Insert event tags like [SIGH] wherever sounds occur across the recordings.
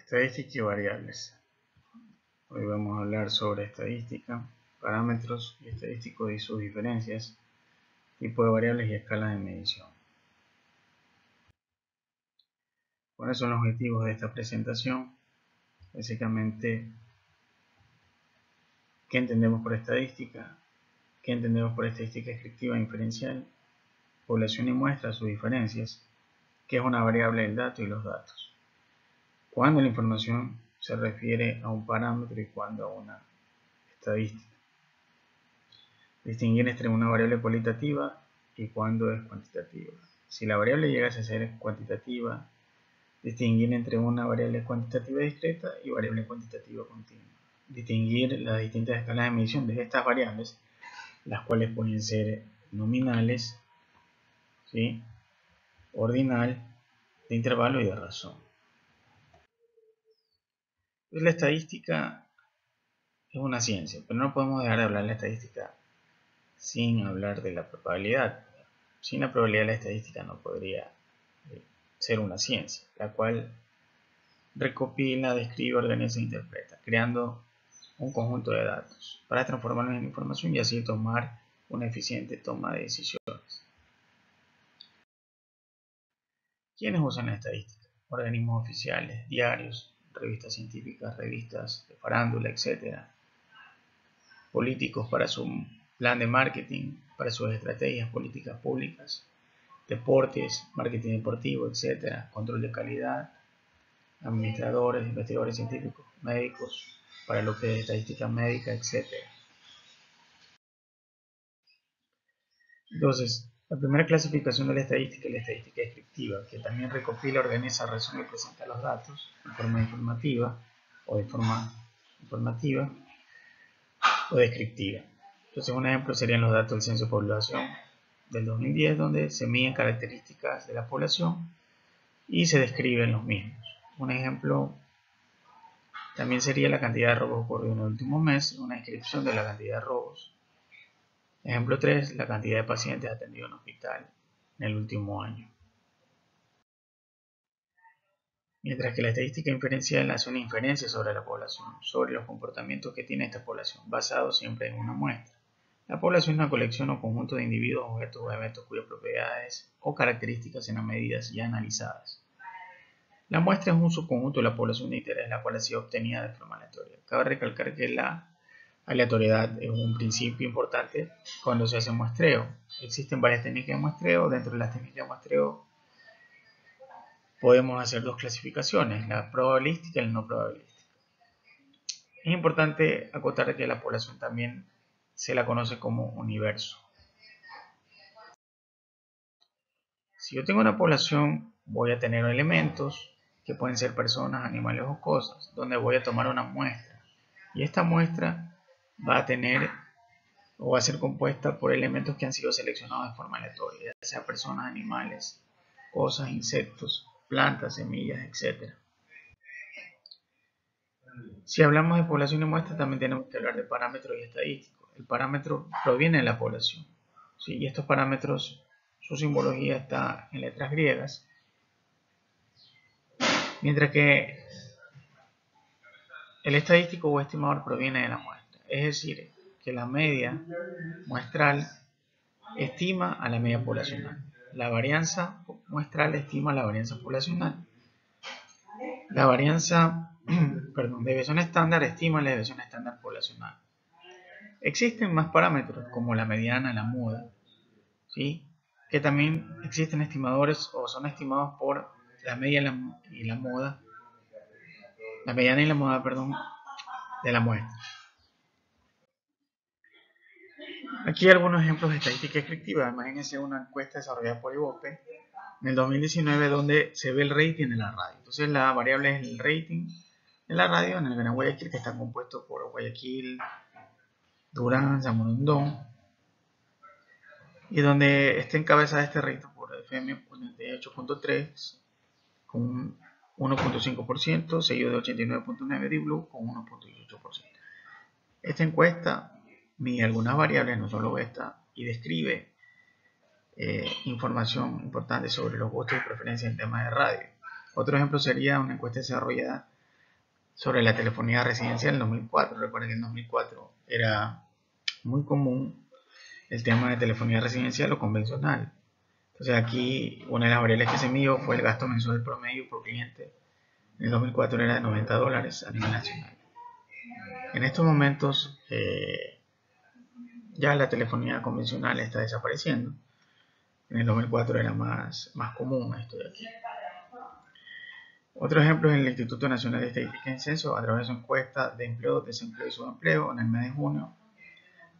Estadística y variables. Hoy vamos a hablar sobre estadística, parámetros estadísticos y sus diferencias, tipo de variables y escalas de medición. ¿Cuáles son los objetivos de esta presentación? Básicamente, ¿qué entendemos por estadística? ¿Qué entendemos por estadística descriptiva e inferencial? Población y muestra, sus diferencias. ¿Qué es una variable del dato y los datos? Cuando la información se refiere a un parámetro y cuando a una estadística. Distinguir entre una variable cualitativa y cuando es cuantitativa. Si la variable llega a ser cuantitativa, distinguir entre una variable cuantitativa discreta y variable cuantitativa continua. Distinguir las distintas escalas de medición de estas variables, las cuales pueden ser nominales, ¿sí? ordinal, de intervalo y de razón. La estadística es una ciencia, pero no podemos dejar de hablar de la estadística sin hablar de la probabilidad. Sin la probabilidad la estadística no podría eh, ser una ciencia, la cual recopila, describe, organiza e interpreta, creando un conjunto de datos para transformarlos en información y así tomar una eficiente toma de decisiones. ¿Quiénes usan la estadística? Organismos oficiales, diarios, revistas científicas, revistas de farándula, etc. Políticos para su plan de marketing, para sus estrategias políticas públicas, deportes, marketing deportivo, etc. Control de calidad, administradores, investigadores científicos, médicos, para lo que es estadística médica, etc. Entonces, la primera clasificación de la estadística es la estadística descriptiva, que también recopila, organiza, resume y presenta los datos en forma informativa o de forma informativa o descriptiva. Entonces, un ejemplo serían los datos del censo de población del 2010, donde se miden características de la población y se describen los mismos. Un ejemplo también sería la cantidad de robos ocurridos en el último mes, una descripción de la cantidad de robos Ejemplo 3. La cantidad de pacientes atendidos en hospital en el último año. Mientras que la estadística inferencial hace una inferencia sobre la población, sobre los comportamientos que tiene esta población, basado siempre en una muestra. La población es una colección o conjunto de individuos, objetos o eventos cuyas propiedades o características serán medidas y analizadas. La muestra es un subconjunto de la población de interés, la cual ha sido obtenida de forma aleatoria. Cabe recalcar que la aleatoriedad es un principio importante cuando se hace muestreo. Existen varias técnicas de muestreo. Dentro de las técnicas de muestreo podemos hacer dos clasificaciones, la probabilística y la no probabilística. Es importante acotar que la población también se la conoce como universo. Si yo tengo una población, voy a tener elementos que pueden ser personas, animales o cosas, donde voy a tomar una muestra. Y esta muestra va a tener o va a ser compuesta por elementos que han sido seleccionados de forma aleatoria, ya sea personas, animales, cosas, insectos, plantas, semillas, etc. Si hablamos de población y muestra, también tenemos que hablar de parámetros y estadísticos. El parámetro proviene de la población, ¿sí? y estos parámetros, su simbología está en letras griegas, mientras que el estadístico o estimador proviene de la muestra es decir, que la media muestral estima a la media poblacional. La varianza muestral estima la varianza poblacional. La varianza [CLEARS THROAT] perdón, de desviación estándar estima la desviación estándar poblacional. Existen más parámetros como la mediana, la muda, ¿sí? que también existen estimadores o son estimados por la media y la muda, la mediana y la muda, perdón, de la muestra. Aquí algunos ejemplos de estadística descriptiva. Imagínense una encuesta desarrollada por IVOPE en el 2019 donde se ve el rating de la radio. Entonces la variable es el rating de la radio en el Gran Guayaquil que está compuesto por Guayaquil, Durán, Zamorondón y donde está encabezada este rating por FM 98.3 con 1.5%, seguido de 89.9 de Blue con 1.18%. Esta encuesta mide algunas variables, no solo esta, y describe eh, información importante sobre los gustos y preferencias en temas de radio. Otro ejemplo sería una encuesta desarrollada sobre la telefonía residencial en 2004. Recuerden que en 2004 era muy común el tema de telefonía residencial o convencional. Entonces aquí una de las variables que se midió fue el gasto mensual promedio por cliente. En el 2004 era de 90 dólares a nivel nacional. En estos momentos eh, ya la telefonía convencional está desapareciendo. En el 2004 era más, más común esto de aquí. Otro ejemplo es el Instituto Nacional de Estadística y Censo a través de su encuesta de empleo, desempleo y subempleo en el mes de junio,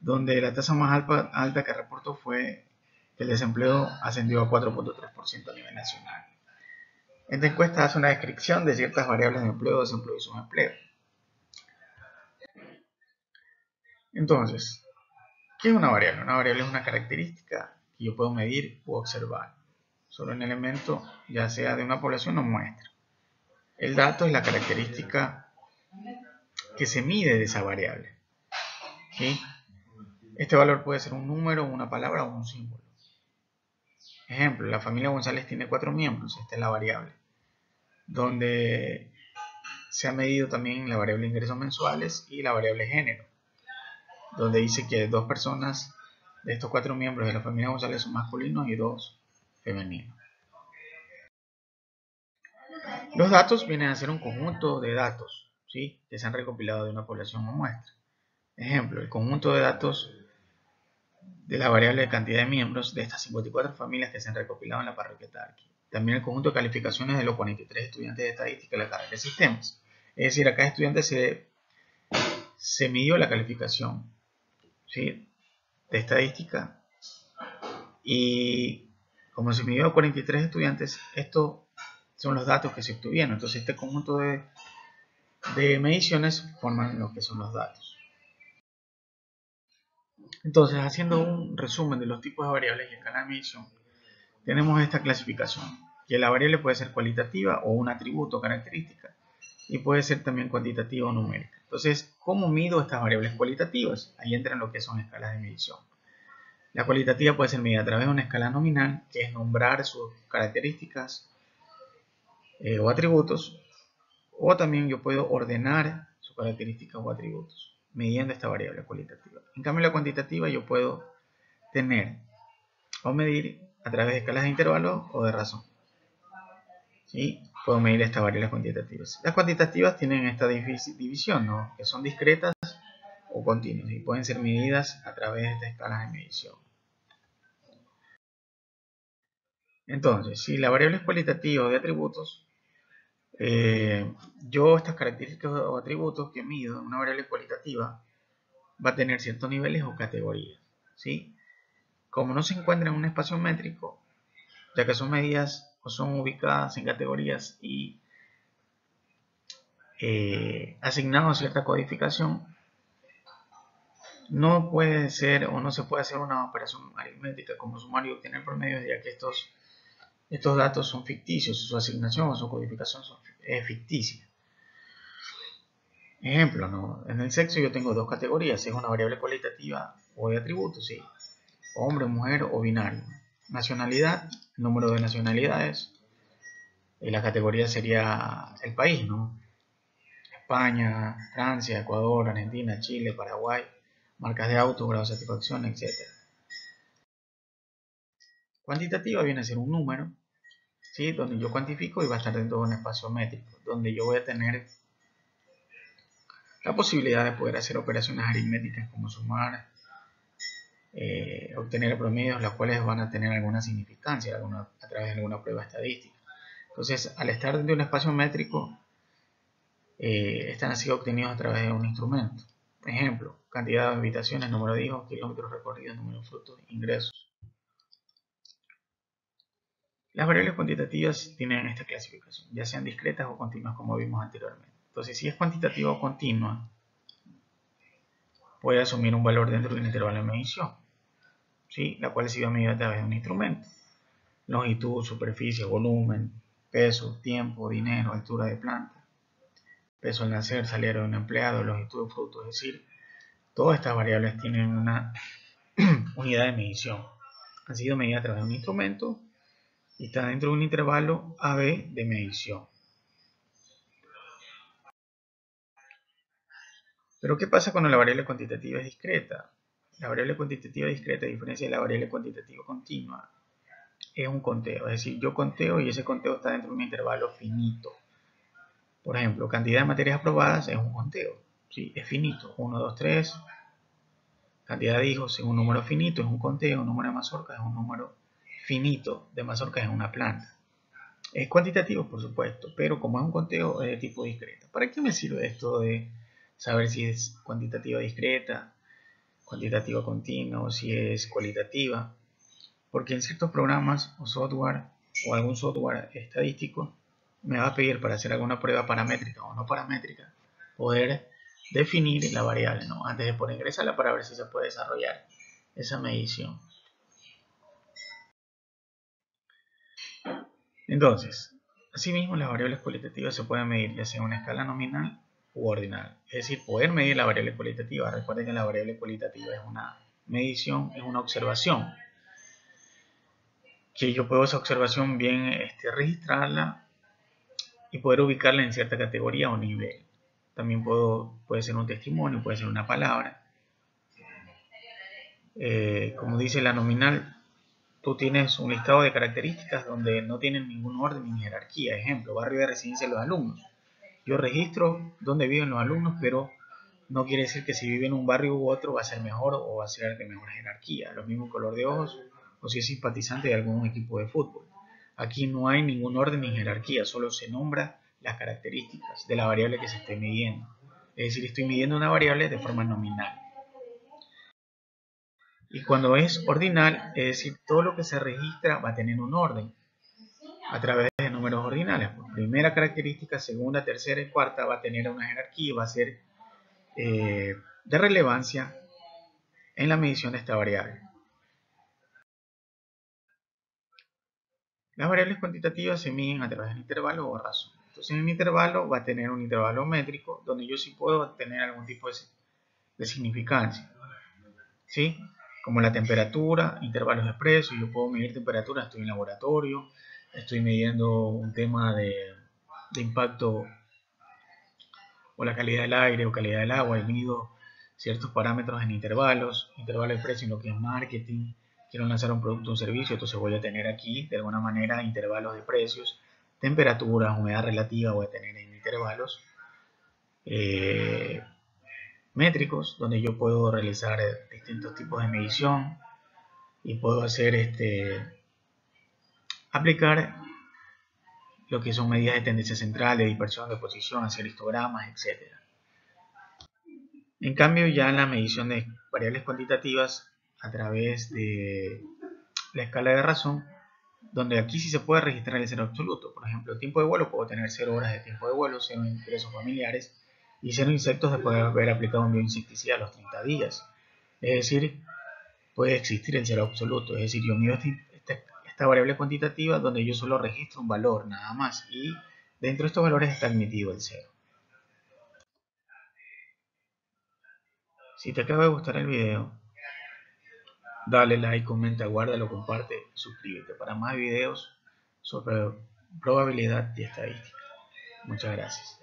donde la tasa más alta, alta que reportó fue que el desempleo ascendió a 4.3% a nivel nacional. Esta encuesta hace una descripción de ciertas variables de empleo, desempleo y subempleo. Entonces, ¿qué es una variable? Una variable es una característica que yo puedo medir u observar sobre un elemento, ya sea de una población o muestra. El dato es la característica que se mide de esa variable. Este valor puede ser un número, una palabra o un símbolo. Ejemplo, la familia González tiene cuatro miembros, esta es la variable, donde se ha medido también la variable ingresos mensuales y la variable género, donde dice que dos personas de estos cuatro miembros de la familia González son masculinos y dos femeninos. Los datos vienen a ser un conjunto de datos ¿sí? que se han recopilado de una población o muestra. Ejemplo, el conjunto de datos de la variable de cantidad de miembros de estas 54 familias que se han recopilado en la parroquia Tarqui. También el conjunto de calificaciones de los 43 estudiantes de estadística de la carrera de sistemas. Es decir, a cada estudiante se, se midió la calificación ¿sí? de estadística y como se midió a 43 estudiantes, estos son los datos que se obtuvieron. Entonces este conjunto de, de mediciones forman lo que son los datos. Entonces, haciendo un resumen de los tipos de variables escala de medición, tenemos esta clasificación, que la variable puede ser cualitativa o un atributo característica, y puede ser también cuantitativa o numérica. Entonces, ¿cómo mido estas variables cualitativas? Ahí entran lo que son escalas de medición. La cualitativa puede ser medida a través de una escala nominal, que es nombrar sus características eh, o atributos, o también yo puedo ordenar sus características o atributos midiendo esta variable cualitativa. En cambio, la cuantitativa yo puedo tener o medir a través de escalas de intervalo o de razón. ¿Sí? Puedo medir estas variables cuantitativas. Las cuantitativas tienen esta división, ¿no? que son discretas o continuas y pueden ser medidas a través de estas escalas de medición. Entonces, si la variable es cualitativa de atributos, eh, yo estas características o atributos que mido en una variable cualitativa va a tener ciertos niveles o categorías. ¿sí? Como no se encuentra en un espacio métrico, ya que son medidas o son ubicadas en categorías y eh, asignado cierta codificación, no puede ser o no se puede hacer una operación aritmética como sumario y obtener promedios ya que estos, estos datos son ficticios, su asignación o su codificación es ficticia. Ejemplo, ¿no? en el sexo yo tengo dos categorías, es una variable cualitativa o de atributos, ¿sí? hombre, mujer o binario. Nacionalidad, número de nacionalidades, y la categoría sería el país, ¿no? España, Francia, Ecuador, Argentina, Chile, Paraguay, marcas de auto, grado de satisfacción, etc. Cuantitativa viene a ser un número, donde yo cuantifico y va a estar dentro de un espacio métrico, donde yo voy a tener la posibilidad de poder hacer operaciones aritméticas como sumar, eh, obtener promedios, las cuales van a tener alguna significancia a través de alguna prueba estadística. Entonces, al estar dentro de un espacio métrico, eh, están así obtenidos a través de un instrumento. Ejemplo, cantidad de habitaciones, número de hijos, kilómetros recorridos, número de frutos, ingresos. Las variables cuantitativas tienen esta clasificación, ya sean discretas o continuas como vimos anteriormente. Entonces, si es cuantitativa o continua, puede asumir un valor dentro de un intervalo de medición, ¿sí? la cual ha sido medida a través de un instrumento. Longitud, superficie, volumen, peso, tiempo, dinero, altura de planta, peso al nacer, salario de un empleado, longitud de fruto, es decir, todas estas variables tienen una [CLEARS THROAT] unidad de medición. Han sido medidas a través de un instrumento y está dentro de un intervalo AB de medición. Pero ¿qué pasa cuando la variable cuantitativa es discreta? La variable cuantitativa discreta, a diferencia de la variable cuantitativa continua, es un conteo. Es decir, yo conteo y ese conteo está dentro de un intervalo finito. Por ejemplo, cantidad de materias aprobadas es un conteo. ¿sí? Es finito. 1, 2, 3. Cantidad de hijos es un número finito, es un conteo. Número de mazorcas es un número finito de mazorcas en una planta. Es cuantitativo, por supuesto, pero como es un conteo, es de tipo discreto. ¿Para qué me sirve esto de saber si es cuantitativa discreta, cuantitativa continua o si es cualitativa? Porque en ciertos programas o software o algún software estadístico me va a pedir para hacer alguna prueba paramétrica o no paramétrica poder definir la variable ¿no? antes de poder ingresarla para ver si se puede desarrollar esa medición. Entonces, asimismo las variables cualitativas se pueden medir ya sea en una escala nominal ordinal. Es decir, poder medir la variable cualitativa. Recuerden que la variable cualitativa es una medición, es una observación. Que yo puedo esa observación bien este, registrarla y poder ubicarla en cierta categoría o nivel. También puedo, puede ser un testimonio, puede ser una palabra. Eh, como dice la nominal, tú tienes un listado de características donde no tienen ningún orden ni jerarquía. Ejemplo, barrio de residencia de los alumnos. Yo registro dónde viven los alumnos, pero no quiere decir que si vive en un barrio u otro va a ser mejor o va a ser de mejor jerarquía. Lo mismo color de ojos o si es simpatizante de algún equipo de fútbol. Aquí no hay ningún orden ni jerarquía, solo se nombra las características de la variable que se esté midiendo. Es decir, estoy midiendo una variable de forma nominal. Y cuando es ordinal, es decir, todo lo que se registra va a tener un orden a través de números ordinales. Primera característica, segunda, tercera y cuarta va a tener una jerarquía y va a ser eh, de relevancia en la medición de esta variable. Las variables cuantitativas se miden a través del intervalo o razón. Entonces, en un intervalo va a tener un intervalo métrico donde yo sí puedo tener algún tipo de, de significancia. ¿Sí? como la temperatura, intervalos de precio, yo puedo medir temperatura, estoy en laboratorio, estoy midiendo un tema de, impacto o la calidad del aire o calidad del agua, y mido ciertos parámetros en intervalos, intervalos de precio en lo que es marketing, quiero lanzar un producto o un servicio, entonces voy a tener aquí de alguna manera intervalos de precios, temperaturas, humedad relativa voy a tener en intervalos. Eh, métricos donde yo puedo realizar distintos tipos de medición y puedo hacer este aplicar lo que son medidas de tendencia central, de dispersión, de posición, hacer histogramas, etc. En cambio, ya en la medición de variables cuantitativas a través de la escala de razón, donde aquí sí se puede registrar el cero absoluto. Por ejemplo, tiempo de vuelo, puedo tener 0 horas de tiempo de vuelo, 0 ingresos familiares, y cero insectos después de haber aplicado un bioinsecticida a los 30 días. Es decir, puede existir el cero absoluto. Es decir, yo mido este, esta variable cuantitativa donde yo solo registro un valor nada más y dentro de estos valores está admitido el cero. Si te acaba de gustar el video, dale like, comenta, guárdalo, comparte, suscríbete para más videos sobre probabilidad y estadística. Muchas gracias.